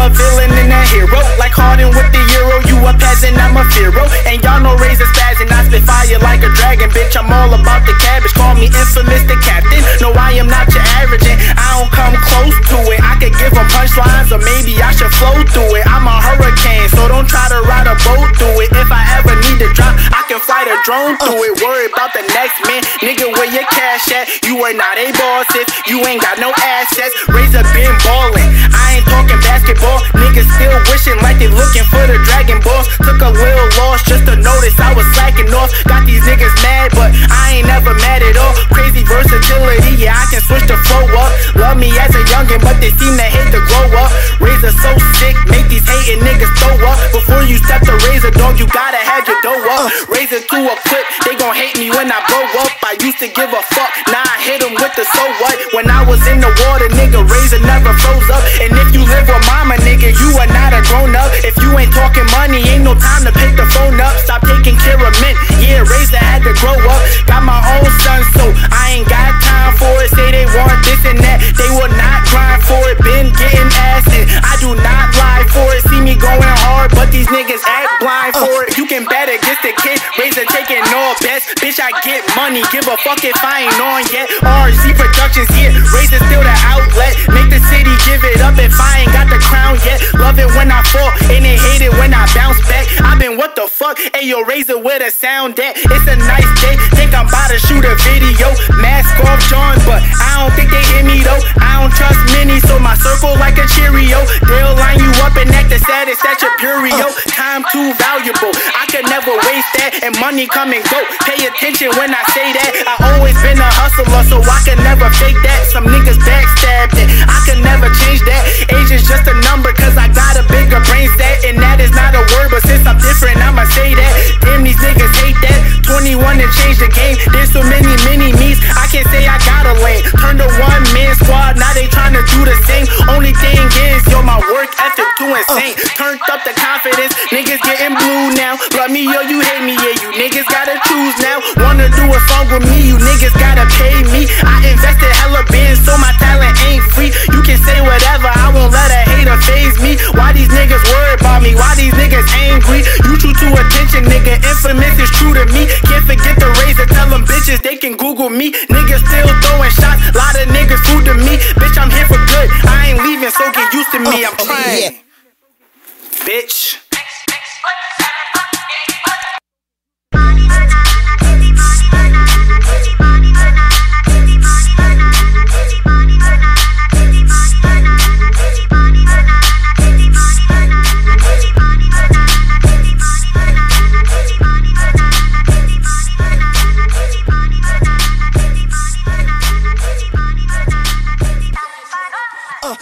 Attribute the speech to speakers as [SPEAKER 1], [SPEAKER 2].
[SPEAKER 1] I'm a villain and a hero. Like Harden with the Euro, you a peasant, I'm a hero. And y'all know razor and I spit fire like a dragon, bitch. I'm all about the cabbage. Call me infamous, the captain. No, I am not your average, and I don't come close to it. I could give them punchlines, or maybe I should flow through it. I'm a hurricane, so don't try to ride fly the drone through it. Worry about the next man, nigga, where your cash at? You are not a boss if you ain't got no assets. Razor been ballin', I ain't talking basketball. Niggas still wishing like they looking for the Dragon Balls. Took a little loss just to notice I was slacking off. Got these niggas mad, but I ain't never mad at all. Crazy versatility, yeah, I can switch the flow up. Love me as a youngin', but they seem to hate to grow up. Razor so sick, make these hating niggas throw up. Before you step the razor, dog, you gotta have your dough up. Razor to a clip, they gon' hate me when I blow up. I used to give a fuck, now I hit them with the so what. When I was in the water, nigga, razor never froze up. And if you live with mama, nigga, you are not a grown up. If you ain't talking money, ain't no time to pick the phone up. Stop taking care of men. Yeah, razor had to grow up. Got my own son, so I ain't got time for it. Say they want this and that, they will not grind for it. Been getting ass, and I do not lie for it. See me going hard, but these niggas act blind for it. You can bet against the kid, razor taking all bets. Bitch, I get money, give a fuck if I ain't on yet. R-Z Productionz, yeah, razor still the outlet. Make the fuck? Ayo, razor with a sound at. It's a nice day, think I'm about to shoot a video. Mask off John, but I don't think they hear me though. I don't trust many, so my circle like a Cheerio. They'll line you up and act the saddest at your bureau. Time too valuable, I could never waste that. And money come and go. Pay attention when I say that. I always been a hustler, so I can never fake that. Some niggas backstabbed it, I can never change that. Age is just a number, cause I got a bigger brain set. And that is not a word, but since I'm different, I'ma say that. 21 and change the game. There's so many mini me's, I can't say I got a lane. Turn to one man squad, now they trying to do the same. Only thing is, yo, my work ethic too insane. Turned up the confidence, niggas getting blue now. Love me yo, you hate me, yeah, you niggas gotta choose now. Wanna do a song with me, you niggas gotta pay me. I invested hella bands, so my talent ain't free. You can say whatever, I won't let a hater phase me. Why these niggas me? Angry? You true to attention, nigga. Infamous is true to me. Can't forget the razor, tell them bitches they can Google me. Niggas still throwing shots, lot of niggas food to me. Bitch, I'm here for good. I ain't leaving, so get used to me. I'm oh, trying. Bitch. Uh.